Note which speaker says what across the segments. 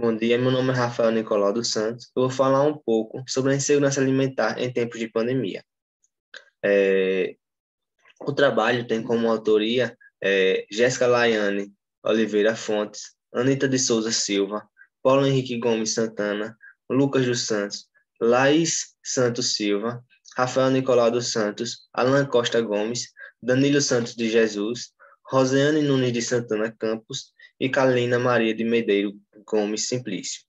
Speaker 1: Bom dia, meu nome é Rafael Nicolau dos Santos. Eu vou falar um pouco sobre a insegurança alimentar em tempos de pandemia. É, o trabalho tem como autoria é, Jéssica Laiane Oliveira Fontes, Anita de Souza Silva, Paulo Henrique Gomes Santana, Lucas dos Santos, Laís Santos Silva, Rafael Nicolau dos Santos, Alan Costa Gomes, Danilo Santos de Jesus, Rosiane Nunes de Santana Campos e Kalina Maria de Medeiro Gomes Simplício.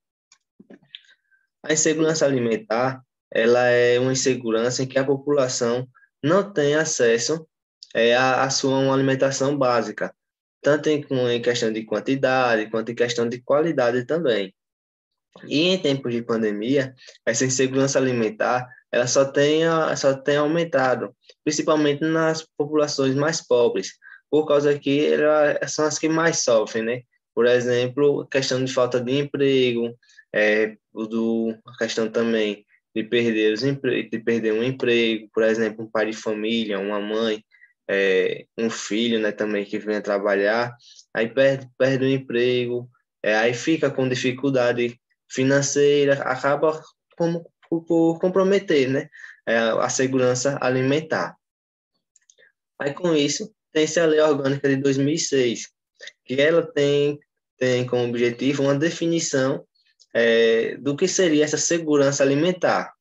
Speaker 1: A insegurança alimentar ela é uma insegurança em que a população não tem acesso é, à, sua alimentação básica, tanto em, em questão de quantidade quanto em questão de qualidade também. E em tempos de pandemia, essa insegurança alimentar ela só tem, só tem aumentado, principalmente nas populações mais pobres, por causa que elas são as que mais sofrem, né? Por exemplo, questão de falta de emprego, é, do, a questão também de perder, os de perder um emprego, por exemplo, um pai de família, uma mãe, é, um filho né, também que venha trabalhar, aí perde, perde o emprego, é, aí fica com dificuldade financeira, acaba por comprometer né, é, a segurança alimentar. Aí, com isso, tem-se a Lei Orgânica de 2006, que ela tem, tem como objetivo uma definição é, do que seria essa segurança alimentar.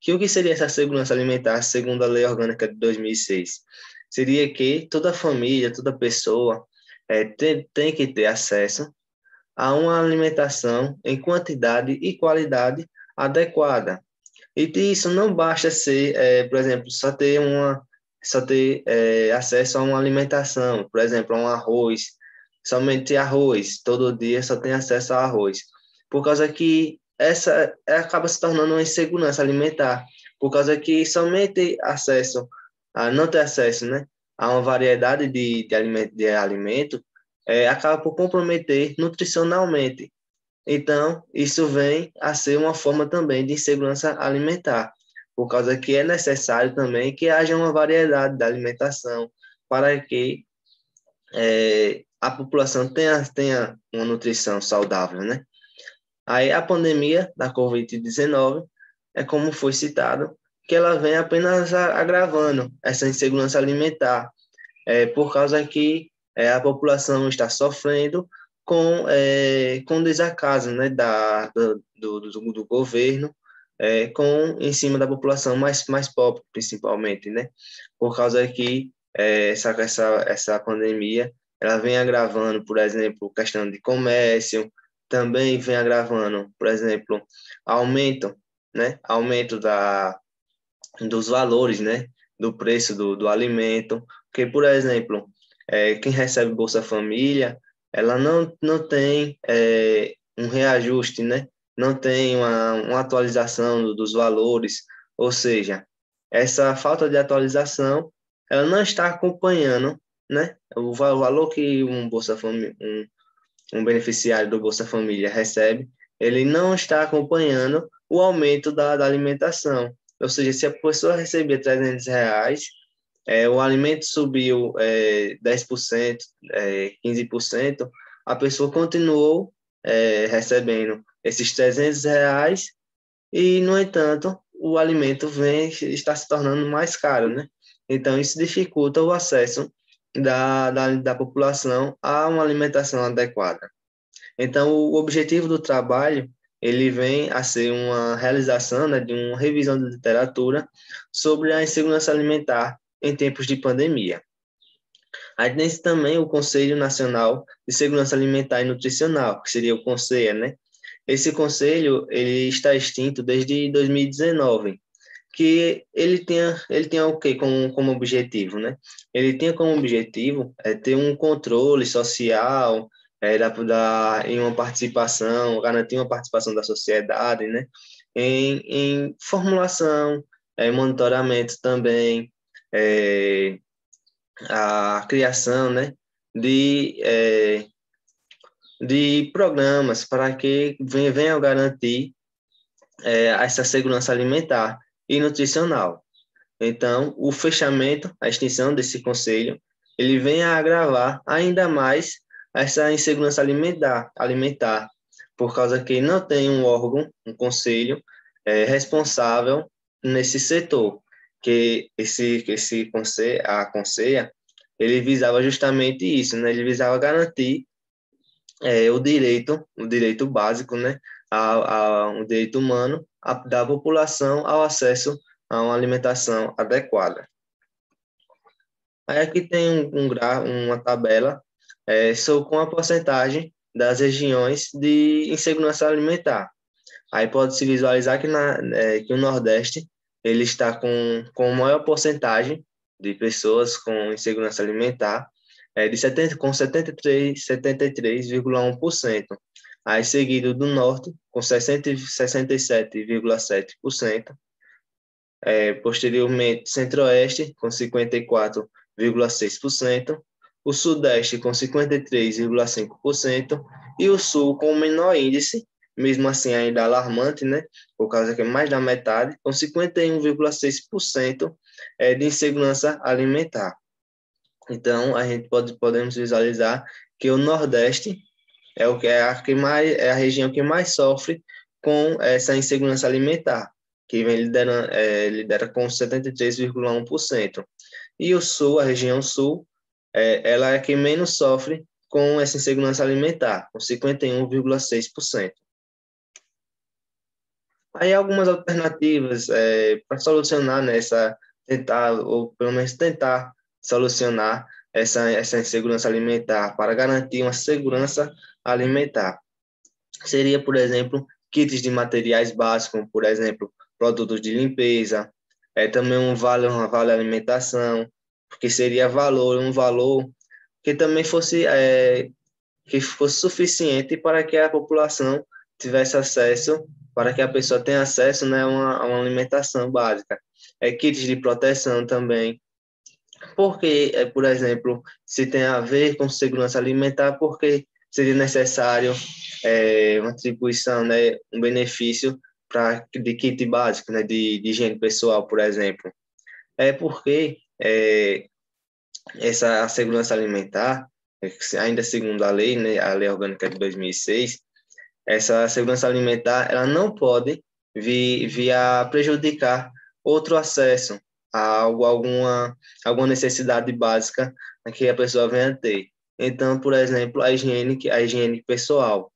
Speaker 1: Que o que seria essa segurança alimentar, segundo a Lei Orgânica de 2006? Seria que toda família, toda pessoa é, tem, tem que ter acesso a uma alimentação em quantidade e qualidade adequada. E isso não basta ser, é, por exemplo, só ter uma só ter é, acesso a uma alimentação, por exemplo, a um arroz, somente arroz, todo dia só tem acesso a arroz, por causa que essa acaba se tornando uma insegurança alimentar, por causa que somente acesso, a não ter acesso, né, a uma variedade de, de alimento, de alimento é, acaba por comprometer nutricionalmente. Então, isso vem a ser uma forma também de insegurança alimentar. Por causa que é necessário também que haja uma variedade da alimentação para que é, a população tenha, tenha uma nutrição saudável, né? Aí a pandemia da Covid-19 é como foi citado, que ela vem apenas agravando essa insegurança alimentar, é, por causa que é, a população está sofrendo com, é, com desacaso né, da, do, do, do governo é, com em cima da população mais mais pobre, principalmente, né? Por causa que é, essa essa essa pandemia ela vem agravando, por exemplo, questão de comércio, também vem agravando, por exemplo, aumento, né? Aumento da dos valores, né? Do preço do, do alimento, porque, por exemplo, é, quem recebe Bolsa Família, ela não, não tem é, um reajuste, né? não tem uma, uma atualização dos valores, ou seja, essa falta de atualização, ela não está acompanhando, né, o valor que um Bolsa um, um beneficiário do Bolsa Família recebe, ele não está acompanhando o aumento da, da alimentação. Ou seja, se a pessoa recebia 300 reais, é, o alimento subiu é, 10%, é, 15%, a pessoa continuou é, recebendo esses 300 reais e, no entanto, o alimento vem está se tornando mais caro, né? Então, isso dificulta o acesso da, da, da população a uma alimentação adequada. Então, o objetivo do trabalho ele vem a ser uma realização né, de uma revisão de literatura sobre a insegurança alimentar em tempos de pandemia. Tem também o Conselho Nacional de Segurança Alimentar e Nutricional, que seria o CONSEA, né? Esse conselho ele está extinto desde 2019, que ele tinha ele tinha o que como, como objetivo, né? Ele tinha como objetivo é, ter um controle social, é, da, da, em uma participação, garantir uma participação da sociedade, né? Em, em formulação, é, monitoramento também, é, a criação, né? De é, de programas para que venham garantir é, essa segurança alimentar e nutricional. Então, o fechamento, a extinção desse conselho, ele vem a agravar ainda mais essa insegurança alimentar, alimentar por causa que não tem um órgão, um conselho é, responsável nesse setor, que esse esse conselho, a conselha, ele visava justamente isso, né? Ele visava garantir é, o direito, o direito básico, né, a, a um direito humano a, da população ao acesso a uma alimentação adequada. Aí aqui tem um, um uma tabela é, com a porcentagem das regiões de insegurança alimentar. Aí pode-se visualizar que, na, é, que o Nordeste ele está com, com maior porcentagem de pessoas com insegurança alimentar, é, de 70, com 73,1%. 73, aí seguido do Norte, com 67,7%. É, posteriormente, Centro-Oeste, com 54,6%. O Sudeste, com 53,5%. E o Sul, com o menor índice, mesmo assim ainda alarmante, né? Por causa que é mais da metade, com 51,6% é, de insegurança alimentar. Então, a gente pode podemos visualizar que o Nordeste é o que é a que mais é a região que mais sofre com essa insegurança alimentar, que vem liderando, é, lidera com 73,1%. E o Sul, a região Sul, é, ela é quem menos sofre com essa insegurança alimentar, com 51,6%. Aí algumas alternativas é, para solucionar nessa, tentar, ou pelo menos tentar solucionar essa, essa insegurança alimentar, para garantir uma segurança alimentar. Seria, por exemplo, kits de materiais básicos, por exemplo, produtos de limpeza, é também um vale, uma vale alimentação, porque seria valor, um valor que também fosse é, que fosse suficiente para que a população tivesse acesso para que a pessoa tenha acesso né, a, uma, a uma alimentação básica. É, kits de proteção também. Porque, é, por exemplo, se tem a ver com segurança alimentar, porque seria necessário é, uma atribuição, né, um benefício para de kit básico, né, de, de higiene pessoal, por exemplo. É porque é, essa segurança alimentar, ainda segundo a lei, né, a lei orgânica de 2006, essa segurança alimentar ela não pode vir, vir a prejudicar outro acesso a alguma, alguma necessidade básica que a pessoa venha a ter. Então, por exemplo, a higiene, a higiene pessoal.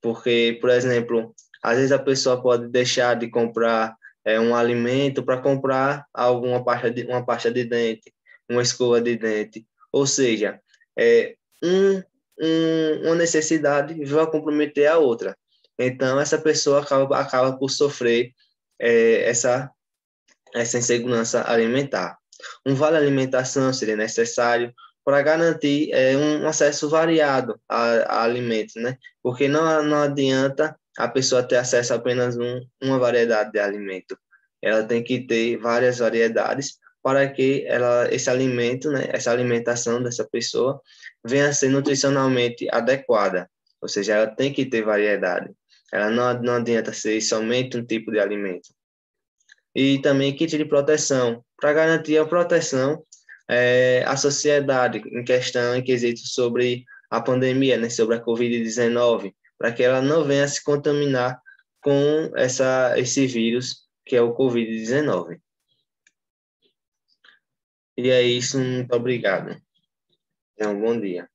Speaker 1: Porque, por exemplo, às vezes a pessoa pode deixar de comprar é, um alimento para comprar alguma pasta de, uma pasta de dente, uma escova de dente. Ou seja, é, um um, uma necessidade vai comprometer a outra. Então, essa pessoa acaba, acaba por sofrer é, essa, essa insegurança alimentar. Um vale alimentação seria necessário para garantir é, um acesso variado a, a, alimentos, né? Porque não, não adianta a pessoa ter acesso a apenas um, uma variedade de alimento. Ela tem que ter várias variedades para que ela, esse alimento, né, essa alimentação dessa pessoa venha a ser nutricionalmente adequada, ou seja, ela tem que ter variedade. Ela não, não adianta ser somente um tipo de alimento. E também kit de proteção, para garantir a proteção é, à sociedade em questão, em quesito sobre a pandemia, né, sobre a Covid-19, para que ela não venha se contaminar com essa, esse vírus que é o Covid-19. E é isso, muito obrigado. Tenha um bom dia.